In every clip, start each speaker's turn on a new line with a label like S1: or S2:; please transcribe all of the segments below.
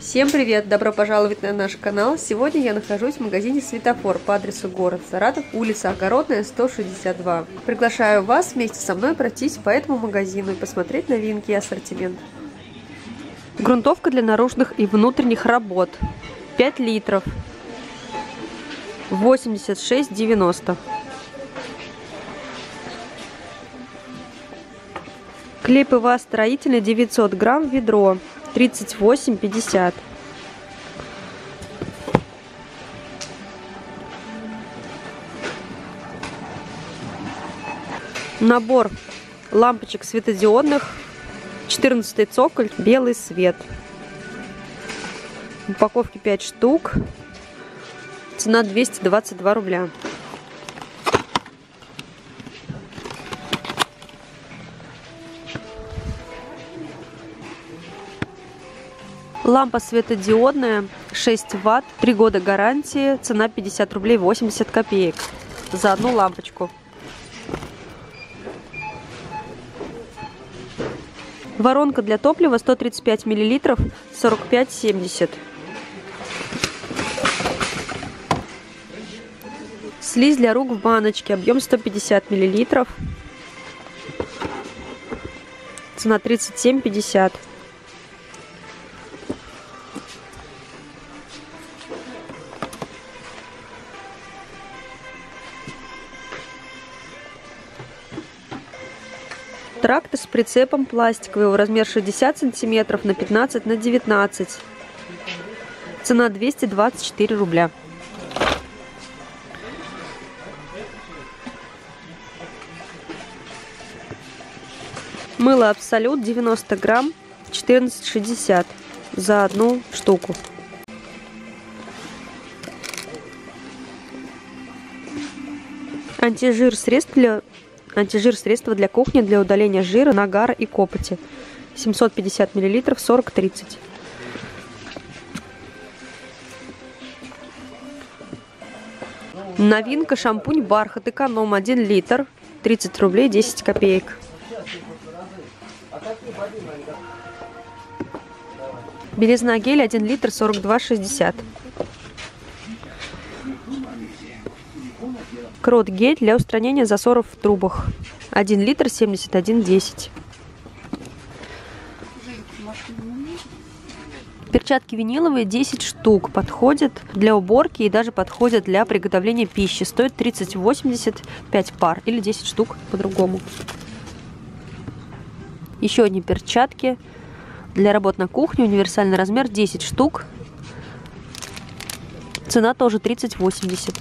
S1: Всем привет! Добро пожаловать на наш канал. Сегодня я нахожусь в магазине «Светофор» по адресу город Саратов, улица Огородная, 162. Приглашаю вас вместе со мной пройтись по этому магазину и посмотреть новинки и ассортимент. Грунтовка для наружных и внутренних работ. 5 литров. 86,90. Клей ПВА строительный 900 грамм ведро 38,50. Набор лампочек светодиодных 14 цоколь белый свет. В упаковке 5 штук. Цена 222 рубля. Лампа светодиодная, 6 ватт, 3 года гарантии, цена 50 рублей 80 копеек за одну лампочку. Воронка для топлива 135 миллилитров, 45,70. Слизь для рук в баночке, объем 150 миллилитров. Цена 37,50. Трактор с прицепом пластиковый, размер 60 сантиметров на 15 на 19. Цена 224 рубля. Мыло Абсолют 90 грамм 14,60 за одну штуку. Антижир средств для Антижир средство для кухни для удаления жира, нагара и копоти. 750 мл 40-30. Новинка шампунь бархат эконом 1 литр 30 рублей 10 копеек. Белизна гель 1 литр 42,60. Крот гель для устранения засоров в трубах. 1 литр 71,10. Перчатки виниловые 10 штук. Подходят для уборки и даже подходят для приготовления пищи. Стоит 30,80 5 пар или 10 штук по-другому. Еще одни перчатки для работ на кухне. Универсальный размер 10 штук. Цена тоже 30,80.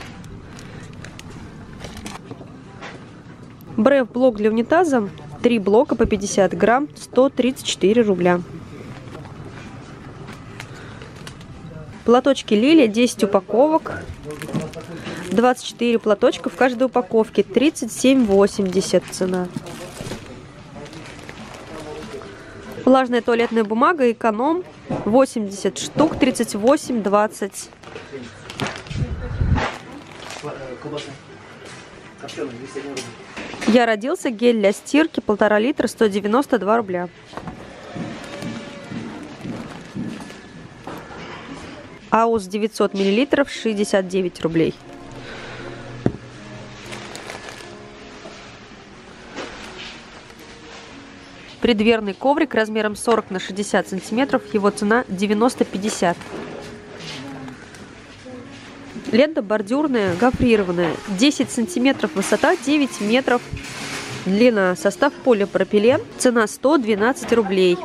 S1: Брев блок для унитаза. Три блока по 50 грамм. 134 рубля. Платочки Лилия. 10 упаковок. 24 платочка в каждой упаковке. 37,80 цена. Влажная туалетная бумага эконом 80 штук 38,20. Я родился, гель для стирки, полтора литра, 192 рубля. Аус 900 миллилитров, 69 рублей. Предверный коврик размером 40 на 60 сантиметров, его цена 90-50. Лента бордюрная, гофрированная. 10 сантиметров высота, 9 метров длина. Состав полипропилен. Цена 112 рублей.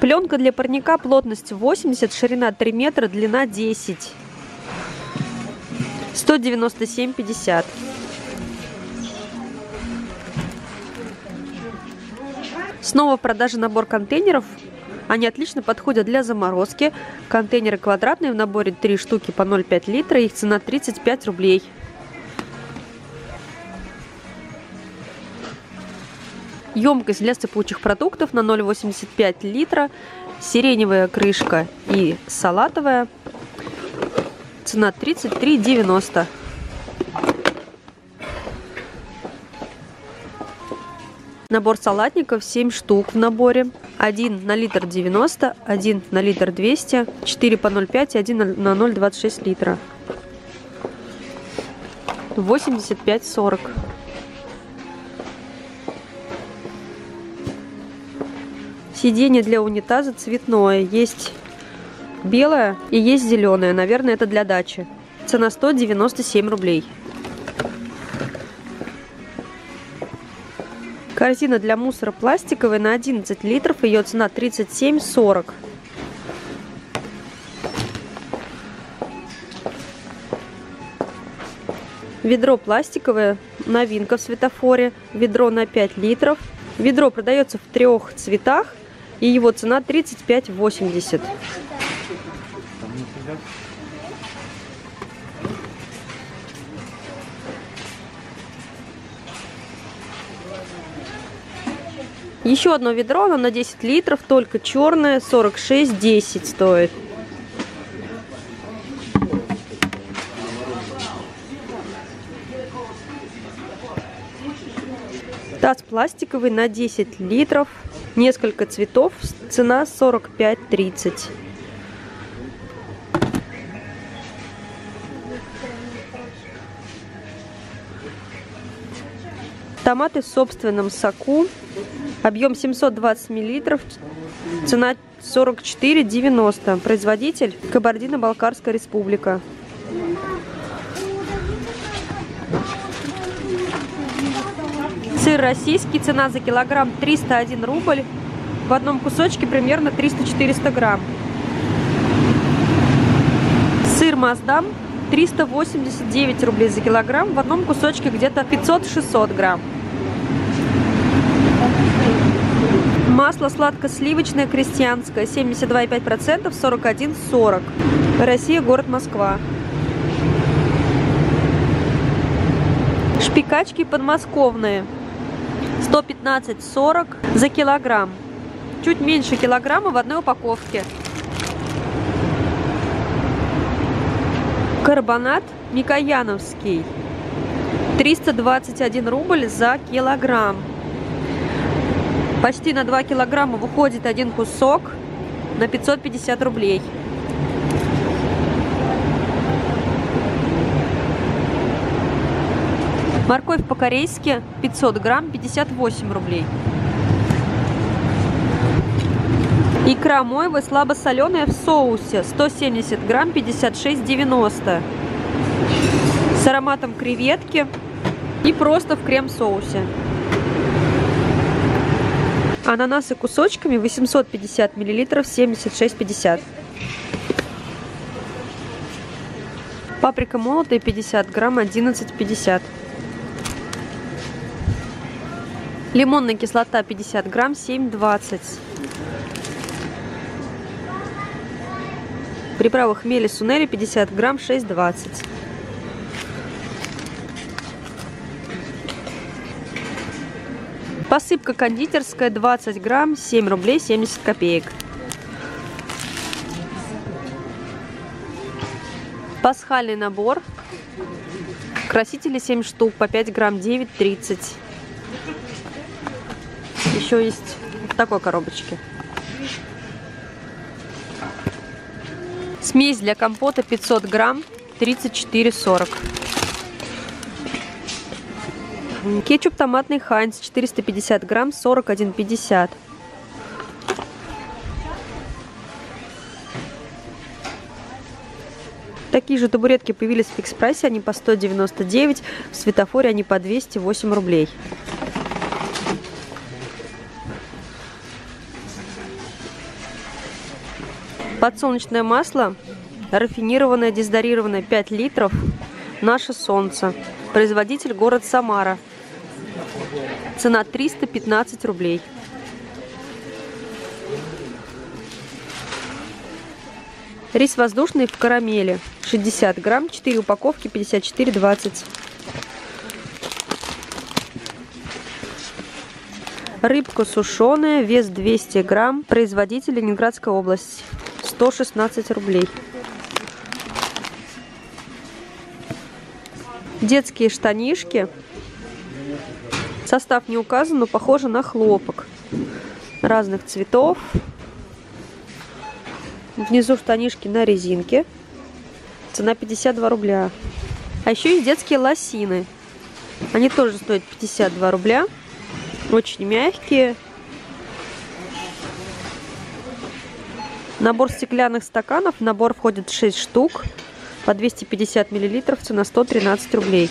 S1: Пленка для парника, плотность 80, ширина 3 метра, длина 10. 197,50. Снова в продаже набор контейнеров они отлично подходят для заморозки. Контейнеры квадратные, в наборе 3 штуки по 0,5 литра. Их цена 35 рублей. Емкость для сыпучих продуктов на 0,85 литра. Сиреневая крышка и салатовая. Цена 33,90. Набор салатников 7 штук в наборе. Один на литр 90, один на литр 200, 4 по 0,5 и один на 0,26 литра. 85,40. Сиденье для унитаза цветное. Есть белое и есть зеленое. Наверное, это для дачи. Цена 197 рублей. Корзина для мусора пластиковая на 11 литров. Ее цена 37,40. Ведро пластиковое, новинка в светофоре. Ведро на 5 литров. Ведро продается в трех цветах. И его цена 35,80. Еще одно ведро, оно на 10 литров, только черное, 46,10 стоит. Таз пластиковый на 10 литров, несколько цветов, цена 45,30. Томаты в собственном соку Объем 720 миллилитров. Цена 44,90. Производитель Кабардино-Балкарская республика. Сыр российский. Цена за килограмм 301 рубль. В одном кусочке примерно 300-400 грамм. Сыр Маздам 389 рублей за килограмм. В одном кусочке где-то 500-600 грамм. Масло сладко-сливочное крестьянское 72,5%, 41,40. Россия, город Москва. Шпикачки подмосковные 115,40 за килограмм. Чуть меньше килограмма в одной упаковке. Карбонат Микояновский 321 рубль за килограмм. Почти на 2 килограмма выходит один кусок на 550 рублей. Морковь по-корейски 500 грамм 58 рублей. Икра мойва слабосоленая в соусе 170 грамм 56,90. С ароматом креветки и просто в крем-соусе. Ананасы кусочками 850 миллилитров 76,50. Паприка молотая 50 грамм 11,50. Лимонная кислота 50 грамм 7,20. Приправа хмели сунели 50 грамм 6,20. Посыпка кондитерская 20 грамм, 7 рублей 70 копеек. Пасхальный набор. Красители 7 штук по 5 грамм 9,30. Еще есть в такой коробочке. Смесь для компота 500 грамм 34,40. Кетчуп томатный Хайнс 450 грамм 41,50. Такие же табуретки появились в фикс-прайсе, они по 199, в светофоре они по 208 рублей. Подсолнечное масло, рафинированное, дезодорированное 5 литров, наше солнце. Производитель город Самара. Цена 315 рублей. Рис воздушный в карамели 60 грамм, 4 упаковки 54,20. Рыбка сушеная, вес 200 грамм, производитель Ленинградская область, 116 рублей. Детские штанишки Состав не указан, но похоже на хлопок. Разных цветов. Внизу штанишки на резинке. Цена 52 рубля. А еще есть детские лосины. Они тоже стоят 52 рубля. Очень мягкие. Набор стеклянных стаканов. В набор входит 6 штук. По 250 миллилитров. Цена 113 рублей.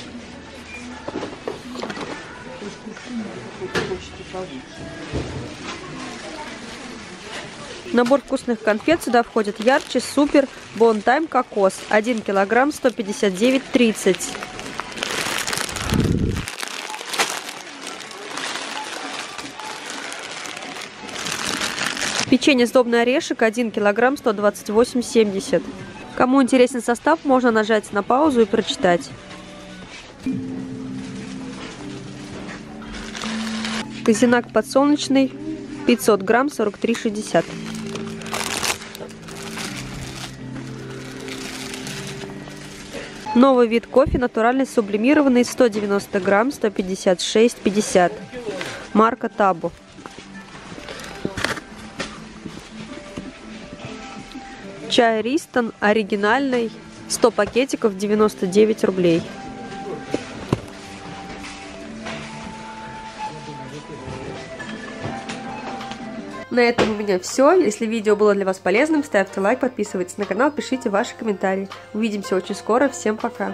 S1: Набор вкусных конфет сюда входит ярче, супер, бон тайм кокос. 1 килограмм 159,30. Печенье сдобный орешек 1 килограмм 128,70. Кому интересен состав, можно нажать на паузу и прочитать. Казинак подсолнечный 500 грамм 43,60. Новый вид кофе, натуральный сублимированный, 190 грамм, 156,50. Марка Табу. Чай Ристон оригинальный, 100 пакетиков, 99 рублей. На этом у меня все. Если видео было для вас полезным, ставьте лайк, подписывайтесь на канал, пишите ваши комментарии. Увидимся очень скоро. Всем пока!